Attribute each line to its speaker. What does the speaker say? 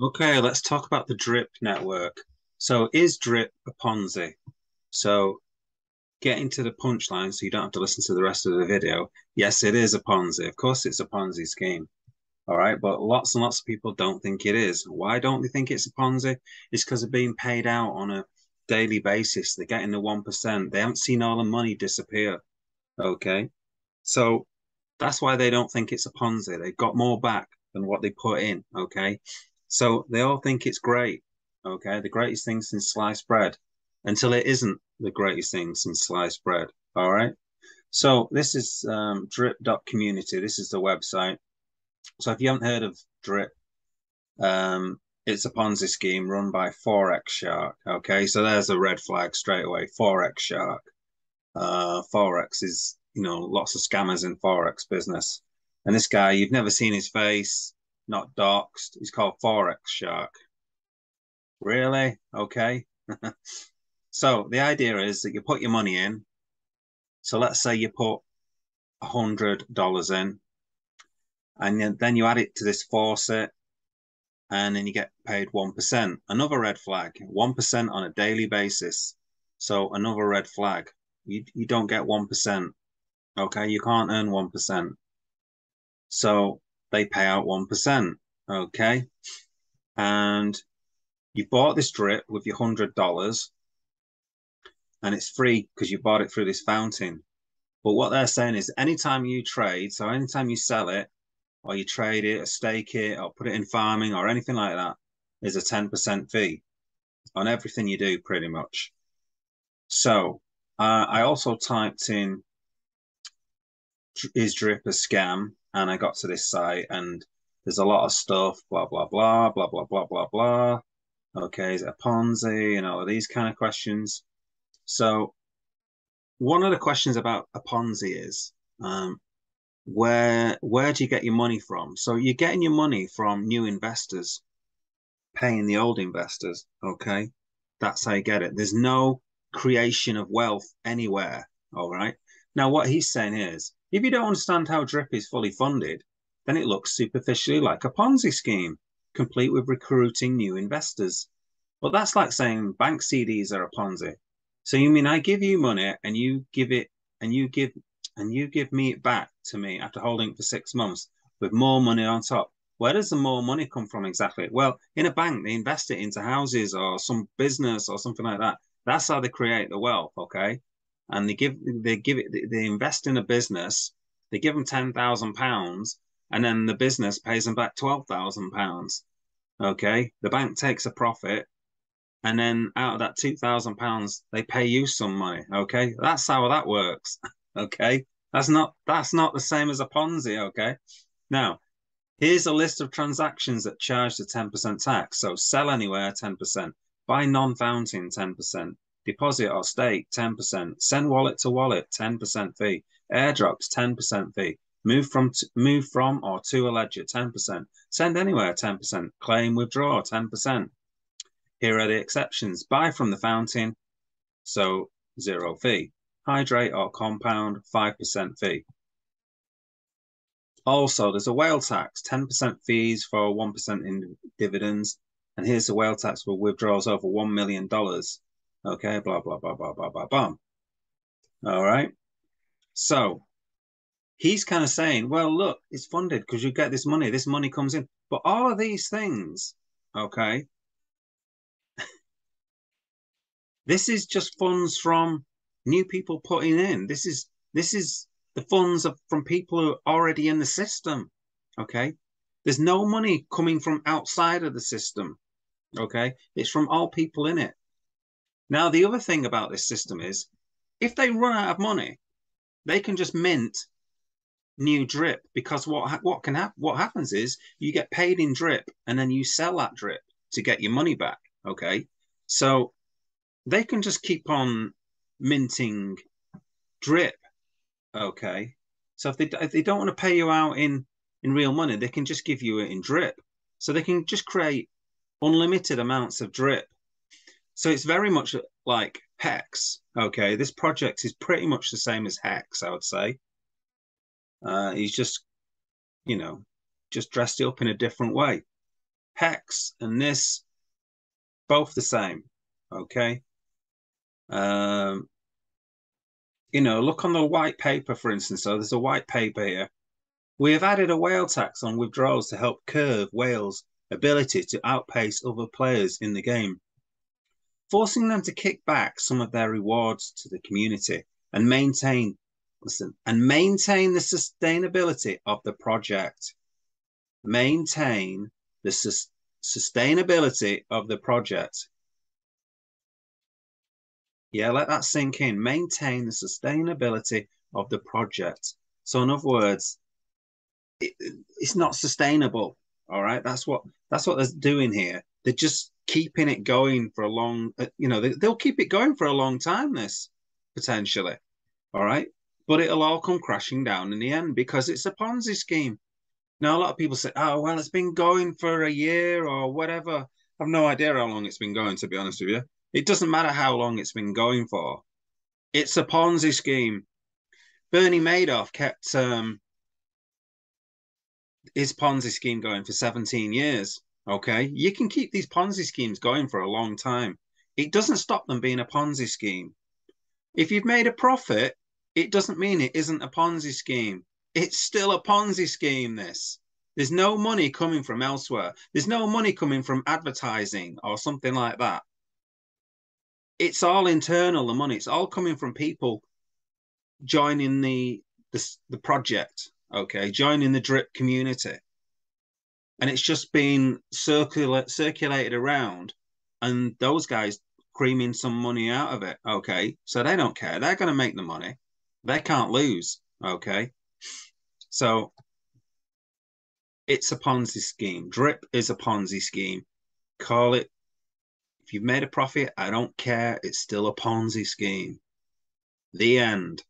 Speaker 1: Okay, let's talk about the Drip network. So, is Drip a Ponzi? So, getting to the punchline so you don't have to listen to the rest of the video. Yes, it is a Ponzi. Of course, it's a Ponzi scheme. All right, but lots and lots of people don't think it is. Why don't they think it's a Ponzi? It's because they're being paid out on a daily basis. They're getting the 1%. They haven't seen all the money disappear. Okay. So that's why they don't think it's a Ponzi. They got more back than what they put in. Okay. So they all think it's great. Okay. The greatest thing since sliced bread until it isn't the greatest thing since sliced bread. All right. So this is um, drip.community. This is the website. So if you haven't heard of Drip, um, it's a Ponzi scheme run by Forex Shark. Okay, so there's a red flag straight away. Forex Shark. Uh, Forex is, you know, lots of scammers in Forex business. And this guy, you've never seen his face, not doxed. He's called Forex Shark. Really? Okay. so the idea is that you put your money in. So let's say you put a hundred dollars in, and then you add it to this faucet, and then you get paid 1%. Another red flag, 1% on a daily basis. So another red flag. You, you don't get 1%. Okay, you can't earn 1%. So they pay out 1%. Okay. And you bought this drip with your $100 and it's free because you bought it through this fountain. But what they're saying is anytime you trade, so anytime you sell it, or you trade it or stake it or put it in farming or anything like that is a 10% fee on everything you do pretty much. So uh, I also typed in is drip a scam and I got to this site and there's a lot of stuff, blah, blah, blah, blah, blah, blah, blah, blah. Okay, is it a Ponzi and all of these kind of questions? So one of the questions about a Ponzi is, um, where where do you get your money from? So you're getting your money from new investors, paying the old investors. Okay, that's how you get it. There's no creation of wealth anywhere. All right. Now what he's saying is, if you don't understand how Drip is fully funded, then it looks superficially like a Ponzi scheme, complete with recruiting new investors. But that's like saying bank CDs are a Ponzi. So you mean I give you money and you give it and you give and you give me it back to me after holding it for six months with more money on top. Where does the more money come from exactly? Well, in a bank, they invest it into houses or some business or something like that. That's how they create the wealth, okay? And they give they give it they invest in a business. They give them ten thousand pounds, and then the business pays them back twelve thousand pounds. Okay, the bank takes a profit, and then out of that two thousand pounds, they pay you some money. Okay, that's how that works. Okay. That's not that's not the same as a Ponzi. Okay. Now, here's a list of transactions that charge the 10% tax. So sell anywhere 10%, buy non-fountain 10%, deposit or stake 10%, send wallet to wallet 10% fee, airdrops 10% fee, move from move from or to a ledger 10%, send anywhere 10%, claim withdraw 10%. Here are the exceptions. Buy from the fountain, so zero fee hydrate or compound, 5% fee. Also, there's a whale tax, 10% fees for 1% in dividends. And here's the whale tax for withdrawals over $1 million. Okay, blah, blah, blah, blah, blah, blah, blah. All right. So he's kind of saying, well, look, it's funded because you get this money. This money comes in. But all of these things, okay, this is just funds from new people putting in. This is this is the funds of, from people who are already in the system. Okay, there's no money coming from outside of the system. Okay, it's from all people in it. Now the other thing about this system is, if they run out of money, they can just mint new drip because what what can happen? What happens is you get paid in drip and then you sell that drip to get your money back. Okay, so they can just keep on minting drip. Okay. So if they if they don't want to pay you out in in real money, they can just give you it in drip. So they can just create unlimited amounts of drip. So it's very much like Hex. Okay, this project is pretty much the same as Hex, I would say. Uh, he's just, you know, just dressed it up in a different way. Hex and this, both the same. Okay. Um, you know, look on the white paper, for instance. So there's a white paper here. We have added a whale tax on withdrawals to help curb whales' ability to outpace other players in the game, forcing them to kick back some of their rewards to the community and maintain, listen, and maintain the sustainability of the project. Maintain the su sustainability of the project. Yeah, let that sink in. Maintain the sustainability of the project. So, in other words, it, it's not sustainable. All right, that's what that's what they're doing here. They're just keeping it going for a long. Uh, you know, they, they'll keep it going for a long time. This potentially. All right, but it'll all come crashing down in the end because it's a Ponzi scheme. Now, a lot of people say, "Oh, well, it's been going for a year or whatever." I've no idea how long it's been going. To be honest with you, it doesn't matter how long it's been going for. It's a Ponzi scheme. Bernie Madoff kept um, his Ponzi scheme going for 17 years. Okay. You can keep these Ponzi schemes going for a long time. It doesn't stop them being a Ponzi scheme. If you've made a profit, it doesn't mean it isn't a Ponzi scheme. It's still a Ponzi scheme, this. There's no money coming from elsewhere. There's no money coming from advertising or something like that it's all internal. The money, it's all coming from people joining the the, the project. Okay, joining the drip community, and it's just been circulate circulated around, and those guys creaming some money out of it. Okay, so they don't care. They're going to make the money. They can't lose. Okay, so it's a Ponzi scheme. Drip is a Ponzi scheme. Call it if you've made a profit, I don't care. It's still a Ponzi scheme. The end.